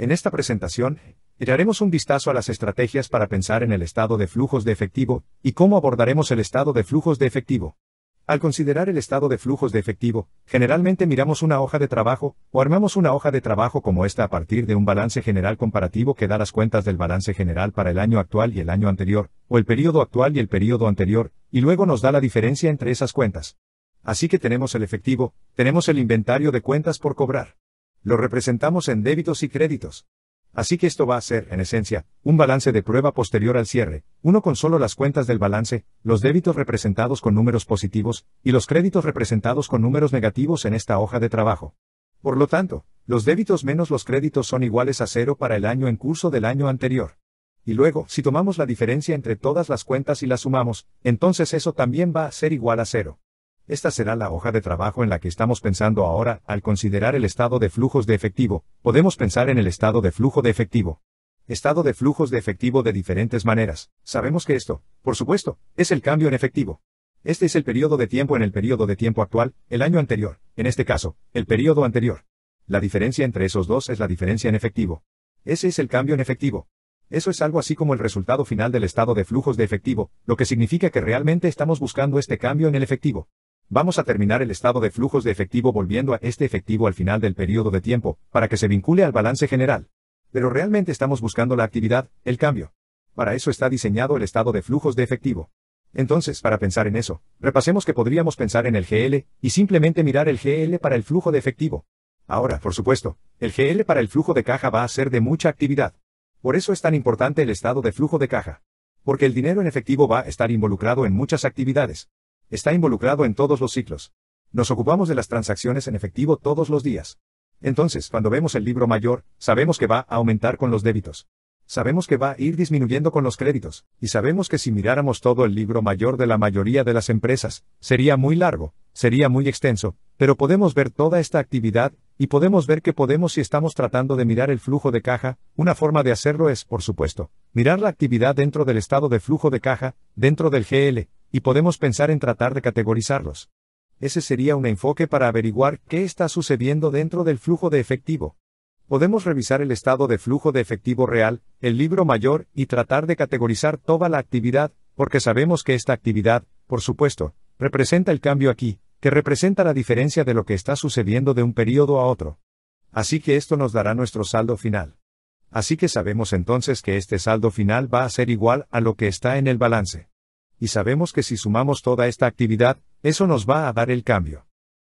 En esta presentación, echaremos un vistazo a las estrategias para pensar en el estado de flujos de efectivo, y cómo abordaremos el estado de flujos de efectivo. Al considerar el estado de flujos de efectivo, generalmente miramos una hoja de trabajo, o armamos una hoja de trabajo como esta a partir de un balance general comparativo que da las cuentas del balance general para el año actual y el año anterior, o el periodo actual y el periodo anterior, y luego nos da la diferencia entre esas cuentas. Así que tenemos el efectivo, tenemos el inventario de cuentas por cobrar. Lo representamos en débitos y créditos. Así que esto va a ser, en esencia, un balance de prueba posterior al cierre, uno con solo las cuentas del balance, los débitos representados con números positivos, y los créditos representados con números negativos en esta hoja de trabajo. Por lo tanto, los débitos menos los créditos son iguales a cero para el año en curso del año anterior. Y luego, si tomamos la diferencia entre todas las cuentas y las sumamos, entonces eso también va a ser igual a cero. Esta será la hoja de trabajo en la que estamos pensando ahora, al considerar el estado de flujos de efectivo, podemos pensar en el estado de flujo de efectivo. Estado de flujos de efectivo de diferentes maneras. Sabemos que esto, por supuesto, es el cambio en efectivo. Este es el periodo de tiempo en el periodo de tiempo actual, el año anterior, en este caso, el periodo anterior. La diferencia entre esos dos es la diferencia en efectivo. Ese es el cambio en efectivo. Eso es algo así como el resultado final del estado de flujos de efectivo, lo que significa que realmente estamos buscando este cambio en el efectivo. Vamos a terminar el estado de flujos de efectivo volviendo a este efectivo al final del periodo de tiempo, para que se vincule al balance general. Pero realmente estamos buscando la actividad, el cambio. Para eso está diseñado el estado de flujos de efectivo. Entonces, para pensar en eso, repasemos que podríamos pensar en el GL, y simplemente mirar el GL para el flujo de efectivo. Ahora, por supuesto, el GL para el flujo de caja va a ser de mucha actividad. Por eso es tan importante el estado de flujo de caja. Porque el dinero en efectivo va a estar involucrado en muchas actividades. Está involucrado en todos los ciclos. Nos ocupamos de las transacciones en efectivo todos los días. Entonces, cuando vemos el libro mayor, sabemos que va a aumentar con los débitos. Sabemos que va a ir disminuyendo con los créditos, y sabemos que si miráramos todo el libro mayor de la mayoría de las empresas, sería muy largo, sería muy extenso, pero podemos ver toda esta actividad, y podemos ver que podemos si estamos tratando de mirar el flujo de caja, una forma de hacerlo es, por supuesto, mirar la actividad dentro del estado de flujo de caja, dentro del GL, y podemos pensar en tratar de categorizarlos. Ese sería un enfoque para averiguar qué está sucediendo dentro del flujo de efectivo. Podemos revisar el estado de flujo de efectivo real, el libro mayor, y tratar de categorizar toda la actividad, porque sabemos que esta actividad, por supuesto, representa el cambio aquí, que representa la diferencia de lo que está sucediendo de un periodo a otro. Así que esto nos dará nuestro saldo final. Así que sabemos entonces que este saldo final va a ser igual a lo que está en el balance y sabemos que si sumamos toda esta actividad, eso nos va a dar el cambio.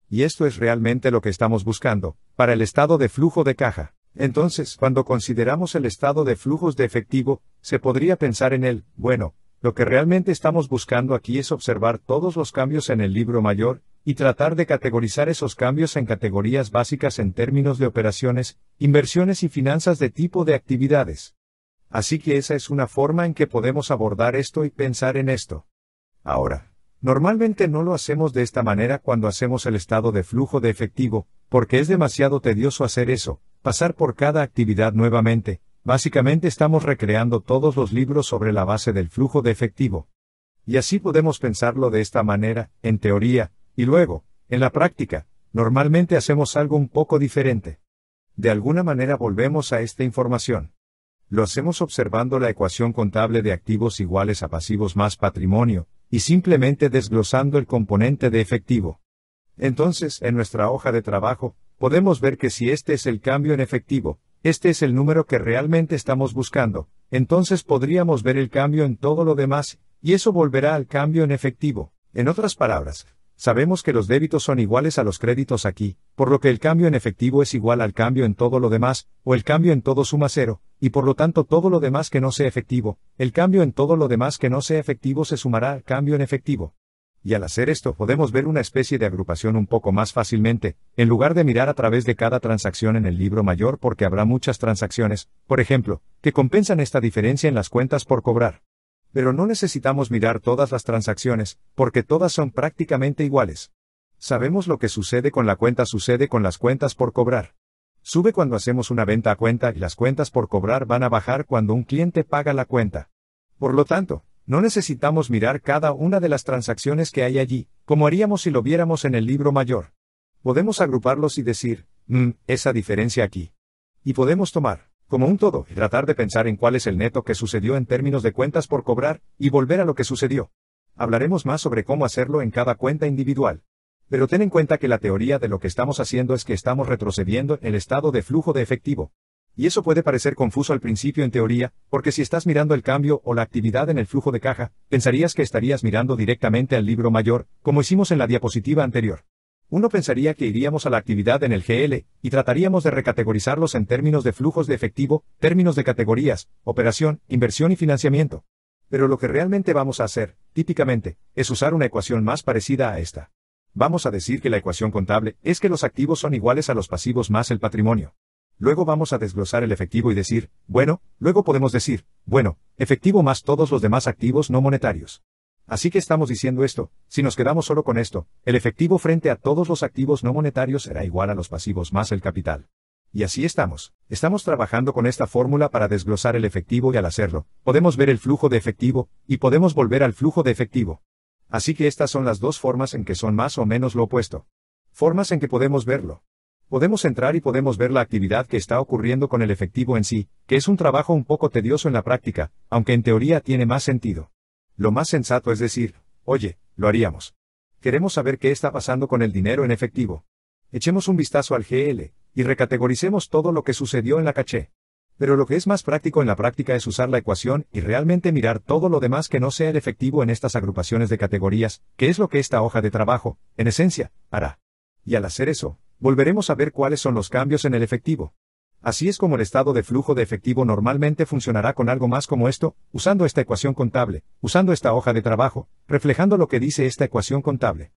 Y esto es realmente lo que estamos buscando, para el estado de flujo de caja. Entonces, cuando consideramos el estado de flujos de efectivo, se podría pensar en él, bueno, lo que realmente estamos buscando aquí es observar todos los cambios en el libro mayor, y tratar de categorizar esos cambios en categorías básicas en términos de operaciones, inversiones y finanzas de tipo de actividades. Así que esa es una forma en que podemos abordar esto y pensar en esto. Ahora, normalmente no lo hacemos de esta manera cuando hacemos el estado de flujo de efectivo, porque es demasiado tedioso hacer eso, pasar por cada actividad nuevamente, básicamente estamos recreando todos los libros sobre la base del flujo de efectivo. Y así podemos pensarlo de esta manera, en teoría, y luego, en la práctica, normalmente hacemos algo un poco diferente. De alguna manera volvemos a esta información. Lo hacemos observando la ecuación contable de activos iguales a pasivos más patrimonio, y simplemente desglosando el componente de efectivo. Entonces, en nuestra hoja de trabajo, podemos ver que si este es el cambio en efectivo, este es el número que realmente estamos buscando, entonces podríamos ver el cambio en todo lo demás, y eso volverá al cambio en efectivo. En otras palabras, Sabemos que los débitos son iguales a los créditos aquí, por lo que el cambio en efectivo es igual al cambio en todo lo demás, o el cambio en todo suma cero, y por lo tanto todo lo demás que no sea efectivo, el cambio en todo lo demás que no sea efectivo se sumará al cambio en efectivo. Y al hacer esto podemos ver una especie de agrupación un poco más fácilmente, en lugar de mirar a través de cada transacción en el libro mayor porque habrá muchas transacciones, por ejemplo, que compensan esta diferencia en las cuentas por cobrar. Pero no necesitamos mirar todas las transacciones, porque todas son prácticamente iguales. Sabemos lo que sucede con la cuenta sucede con las cuentas por cobrar. Sube cuando hacemos una venta a cuenta y las cuentas por cobrar van a bajar cuando un cliente paga la cuenta. Por lo tanto, no necesitamos mirar cada una de las transacciones que hay allí, como haríamos si lo viéramos en el libro mayor. Podemos agruparlos y decir, mmm, esa diferencia aquí. Y podemos tomar como un todo, y tratar de pensar en cuál es el neto que sucedió en términos de cuentas por cobrar, y volver a lo que sucedió. Hablaremos más sobre cómo hacerlo en cada cuenta individual. Pero ten en cuenta que la teoría de lo que estamos haciendo es que estamos retrocediendo en el estado de flujo de efectivo. Y eso puede parecer confuso al principio en teoría, porque si estás mirando el cambio o la actividad en el flujo de caja, pensarías que estarías mirando directamente al libro mayor, como hicimos en la diapositiva anterior. Uno pensaría que iríamos a la actividad en el GL, y trataríamos de recategorizarlos en términos de flujos de efectivo, términos de categorías, operación, inversión y financiamiento. Pero lo que realmente vamos a hacer, típicamente, es usar una ecuación más parecida a esta. Vamos a decir que la ecuación contable es que los activos son iguales a los pasivos más el patrimonio. Luego vamos a desglosar el efectivo y decir, bueno, luego podemos decir, bueno, efectivo más todos los demás activos no monetarios. Así que estamos diciendo esto, si nos quedamos solo con esto, el efectivo frente a todos los activos no monetarios será igual a los pasivos más el capital. Y así estamos. Estamos trabajando con esta fórmula para desglosar el efectivo y al hacerlo, podemos ver el flujo de efectivo, y podemos volver al flujo de efectivo. Así que estas son las dos formas en que son más o menos lo opuesto. Formas en que podemos verlo. Podemos entrar y podemos ver la actividad que está ocurriendo con el efectivo en sí, que es un trabajo un poco tedioso en la práctica, aunque en teoría tiene más sentido. Lo más sensato es decir, oye, lo haríamos. Queremos saber qué está pasando con el dinero en efectivo. Echemos un vistazo al GL, y recategoricemos todo lo que sucedió en la caché. Pero lo que es más práctico en la práctica es usar la ecuación y realmente mirar todo lo demás que no sea el efectivo en estas agrupaciones de categorías, que es lo que esta hoja de trabajo, en esencia, hará. Y al hacer eso, volveremos a ver cuáles son los cambios en el efectivo. Así es como el estado de flujo de efectivo normalmente funcionará con algo más como esto, usando esta ecuación contable, usando esta hoja de trabajo, reflejando lo que dice esta ecuación contable.